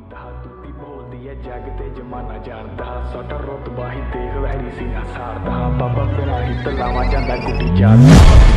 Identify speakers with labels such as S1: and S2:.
S1: ਦਾ ਤੂਤੀ ਬੋਲਦੀ ਐ, ਜੱਗ ਤੇ ਜਮਾਨਾ ਜਾਣਦਾ। ਸੋਟ ਰਤਬਾ ਹੀ ਦੇਖ ਵੈਰੀ ਸੀਨਾ ਸਾਰਦਾ। ਬਾਬਾ ਬਿਨਾ ਹੀ ਤਲਾਵਾ ਜਾਂਦਾ, ਗੁੱਡੀ ਚਾਰਦਾ